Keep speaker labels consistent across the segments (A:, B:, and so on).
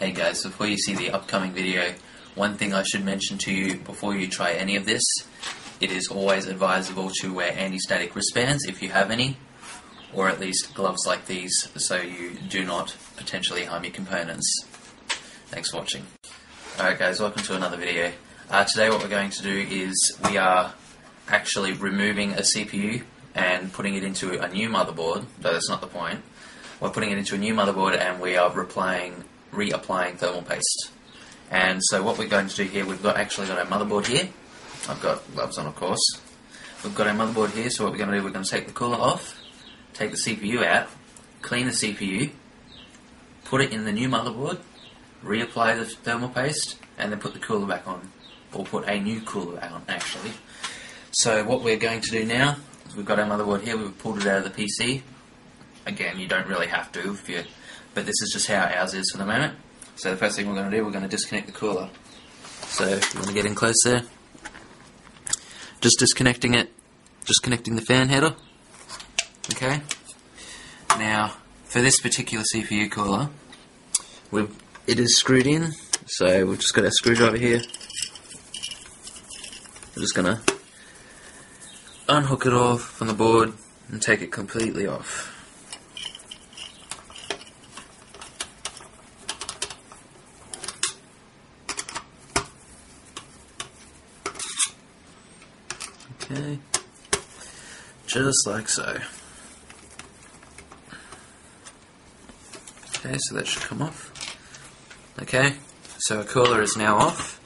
A: Hey guys, before you see the upcoming video, one thing I should mention to you before you try any of this, it is always advisable to wear anti-static wristbands if you have any, or at least gloves like these so you do not potentially harm your components. Thanks for watching. Alright guys, welcome to another video. Uh, today what we're going to do is we are actually removing a CPU and putting it into a new motherboard, though that's not the point. We're putting it into a new motherboard and we are reapplying, reapplying thermal paste. And so what we're going to do here, we've got actually got our motherboard here. I've got gloves on of course. We've got our motherboard here, so what we're going to do, we're going to take the cooler off, take the CPU out, clean the CPU, put it in the new motherboard, reapply the thermal paste, and then put the cooler back on. Or put a new cooler on, actually. So what we're going to do now is we've got our motherboard here, we've pulled it out of the PC. Again, you don't really have to, if you, but this is just how ours is for the moment. So the first thing we're going to do, we're going to disconnect the cooler. So you want to get in close there. Just disconnecting it, just connecting the fan header. Okay. Now, for this particular CPU cooler, we've, it is screwed in. So we've just got our screwdriver here. We're just going to unhook it off from the board and take it completely off. Okay, just like so. Okay, so that should come off. Okay, so our cooler is now off,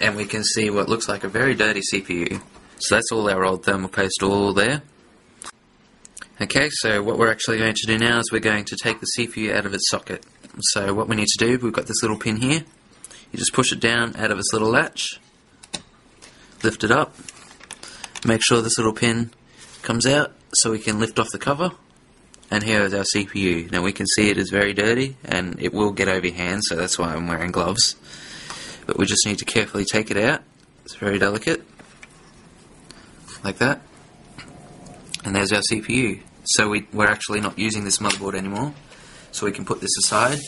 A: and we can see what looks like a very dirty CPU. So that's all our old thermal paste all there. Okay, so what we're actually going to do now is we're going to take the CPU out of its socket. So what we need to do, we've got this little pin here. You just push it down out of its little latch, lift it up, make sure this little pin comes out so we can lift off the cover. And here is our CPU. Now we can see it is very dirty and it will get over your hands, so that's why I'm wearing gloves. But we just need to carefully take it out. It's very delicate like that. And there's our CPU. So we, we're actually not using this motherboard anymore. So we can put this aside.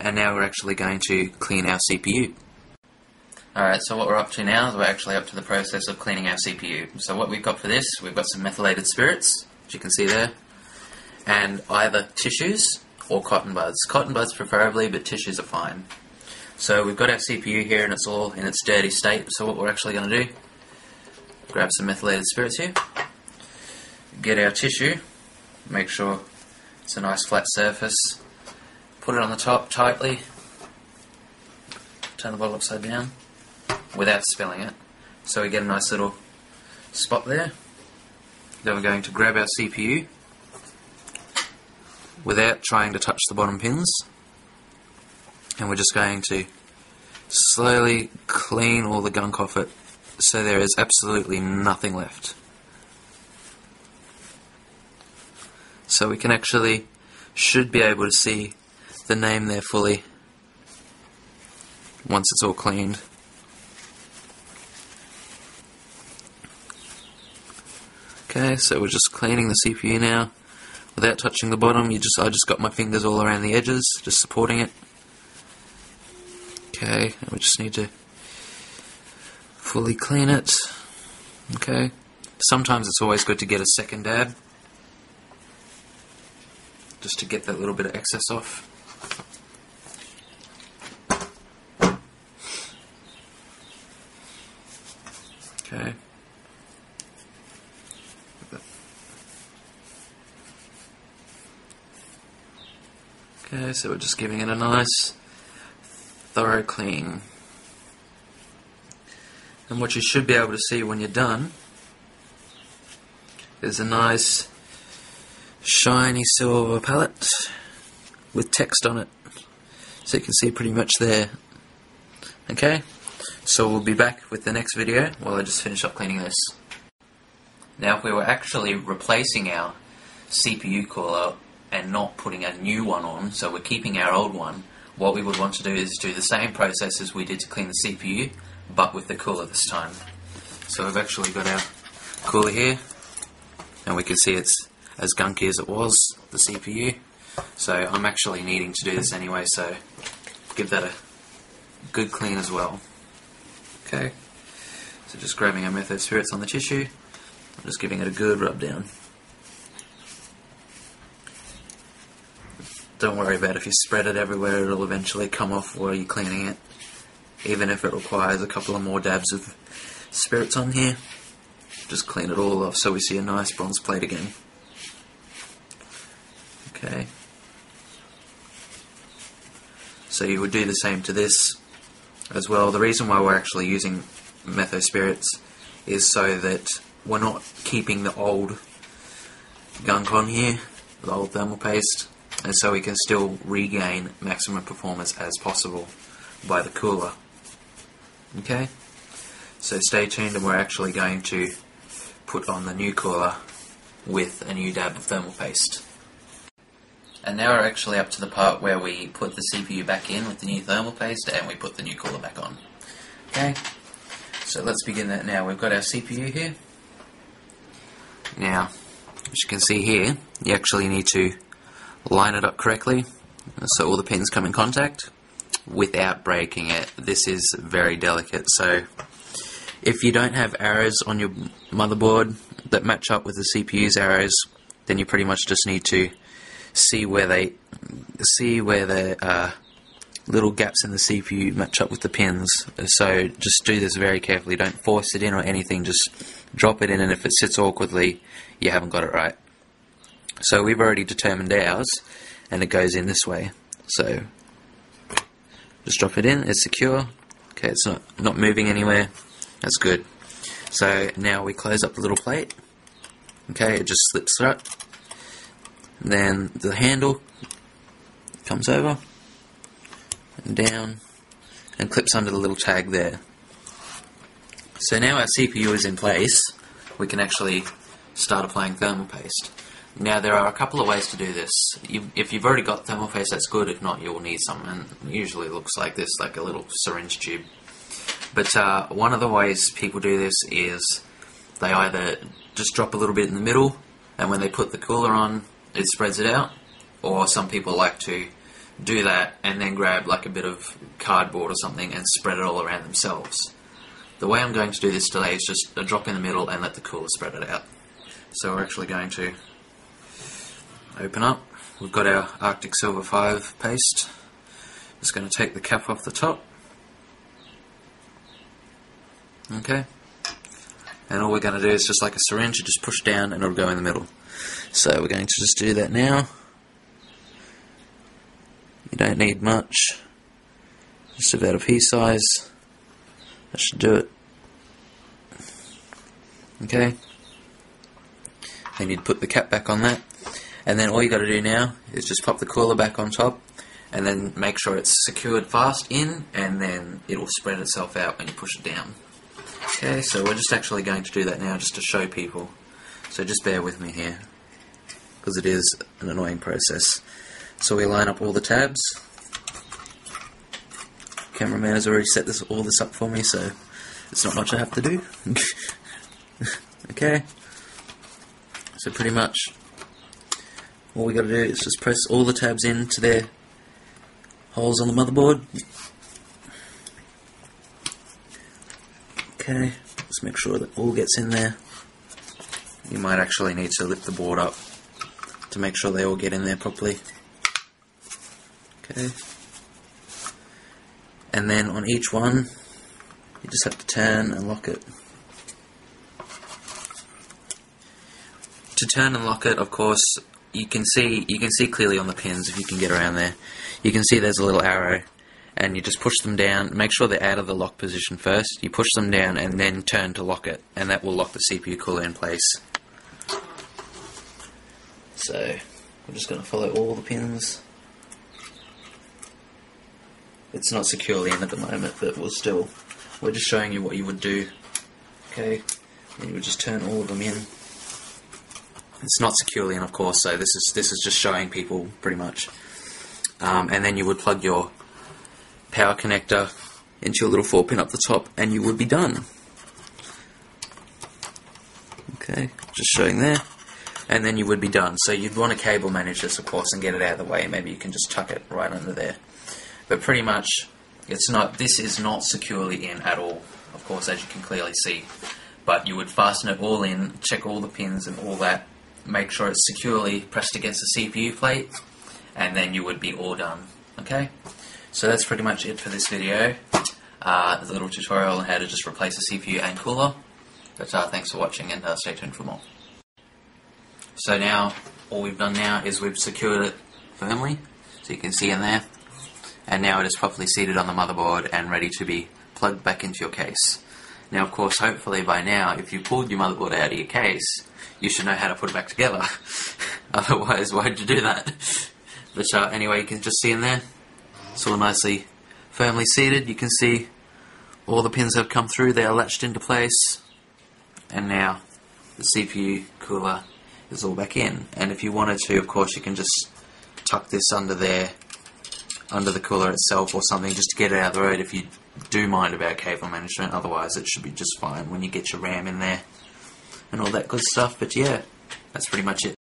A: And now we're actually going to clean our CPU. Alright, so what we're up to now is we're actually up to the process of cleaning our CPU. So what we've got for this, we've got some methylated spirits, as you can see there, and either tissues or cotton buds. Cotton buds preferably, but tissues are fine. So we've got our CPU here and it's all in its dirty state, so what we're actually going to do grab some methylated spirits here, get our tissue, make sure it's a nice flat surface, put it on the top tightly, turn the bottle upside down without spilling it, so we get a nice little spot there. Then we're going to grab our CPU without trying to touch the bottom pins, and we're just going to slowly clean all the gunk off it so there is absolutely nothing left. So we can actually, should be able to see the name there fully once it's all cleaned. Okay, so we're just cleaning the CPU now without touching the bottom. You just I just got my fingers all around the edges, just supporting it. Okay, we just need to fully clean it. Okay. Sometimes it's always good to get a second dab. Just to get that little bit of excess off. Okay. Okay, so we're just giving it a nice thorough clean. And what you should be able to see when you're done is a nice shiny silver palette with text on it. So you can see pretty much there. Okay, so we'll be back with the next video while I just finish up cleaning this. Now if we were actually replacing our CPU cooler and not putting a new one on, so we're keeping our old one, what we would want to do is do the same process as we did to clean the CPU, but with the cooler this time. So we've actually got our cooler here, and we can see it's as gunky as it was, the CPU. So I'm actually needing to do this anyway, so give that a good clean as well. Okay, so just grabbing our Metho Spirits on the tissue, I'm just giving it a good rub down. Don't worry about it. if you spread it everywhere, it'll eventually come off while you're cleaning it. Even if it requires a couple of more dabs of spirits on here, just clean it all off so we see a nice bronze plate again. Okay. So you would do the same to this as well. The reason why we're actually using Metho Spirits is so that we're not keeping the old gunk on here, the old thermal paste, and so we can still regain maximum performance as possible by the cooler. Okay? So stay tuned and we're actually going to put on the new cooler with a new dab of thermal paste. And now we're actually up to the part where we put the CPU back in with the new thermal paste and we put the new cooler back on. Okay, so let's begin that now. We've got our CPU here. Now, as you can see here, you actually need to line it up correctly so all the pins come in contact without breaking it. This is very delicate, so if you don't have arrows on your motherboard that match up with the CPU's arrows, then you pretty much just need to see where they see where the uh, little gaps in the CPU match up with the pins. So just do this very carefully. Don't force it in or anything. Just drop it in, and if it sits awkwardly, you haven't got it right. So we've already determined ours, and it goes in this way. So just drop it in. It's secure. Okay, it's not not moving anywhere. That's good. So now we close up the little plate. Okay, it just slips shut. Then the handle comes over and down and clips under the little tag there. So now our CPU is in place, we can actually start applying thermal paste. Now there are a couple of ways to do this. You, if you've already got thermal paste, that's good. If not, you'll need some, and usually looks like this, like a little syringe tube. But uh, one of the ways people do this is they either just drop a little bit in the middle, and when they put the cooler on, it spreads it out, or some people like to do that and then grab like a bit of cardboard or something and spread it all around themselves. The way I'm going to do this today is just a drop in the middle and let the cooler spread it out. So we're actually going to open up. We've got our Arctic Silver 5 paste. Just going to take the cap off the top. Okay. And all we're going to do is just like a syringe, you just push down and it'll go in the middle. So we're going to just do that now. You don't need much. Just about a pea size. That should do it. Okay. Then you'd put the cap back on that. And then all you got to do now is just pop the cooler back on top and then make sure it's secured fast in and then it'll spread itself out when you push it down. Okay, so we're just actually going to do that now just to show people. So just bear with me here because it is an annoying process. So we line up all the tabs. Cameraman has already set this all this up for me, so it's not much I have to do. okay. So pretty much all we got to do is just press all the tabs into their holes on the motherboard. Okay, let's make sure that all gets in there. You might actually need to lift the board up to make sure they all get in there properly. Okay. And then on each one, you just have to turn and lock it. To turn and lock it, of course, you can see you can see clearly on the pins if you can get around there. You can see there's a little arrow, and you just push them down. Make sure they're out of the lock position first. You push them down and then turn to lock it, and that will lock the CPU cooler in place. So we're just going to follow all the pins. It's not securely in at the moment, but we'll still. We're just showing you what you would do. Okay, and you would just turn all of them in. It's not securely in, of course, so this is this is just showing people pretty much. Um, and then you would plug your power connector into your little 4 pin up the top, and you would be done. Okay, just showing there and then you would be done. So you'd want to cable manage this, of course, and get it out of the way. Maybe you can just tuck it right under there. But pretty much, it's not. This is not securely in at all. Of course, as you can clearly see. But you would fasten it all in, check all the pins and all that, make sure it's securely pressed against the CPU plate, and then you would be all done. Okay. So that's pretty much it for this video. Uh, a little tutorial on how to just replace the CPU and cooler. But uh, thanks for watching and uh, stay tuned for more. So now, all we've done now is we've secured it firmly, so you can see in there. And now it is properly seated on the motherboard and ready to be plugged back into your case. Now, of course, hopefully by now, if you pulled your motherboard out of your case, you should know how to put it back together. Otherwise, why'd you do that? But uh, anyway, you can just see in there, it's all nicely firmly seated. You can see all the pins have come through, they are latched into place. And now the CPU cooler is all back in. And if you wanted to, of course, you can just tuck this under there, under the cooler itself or something, just to get it out of the road if you do mind about cable management. Otherwise, it should be just fine when you get your RAM in there and all that good stuff. But yeah, that's pretty much it.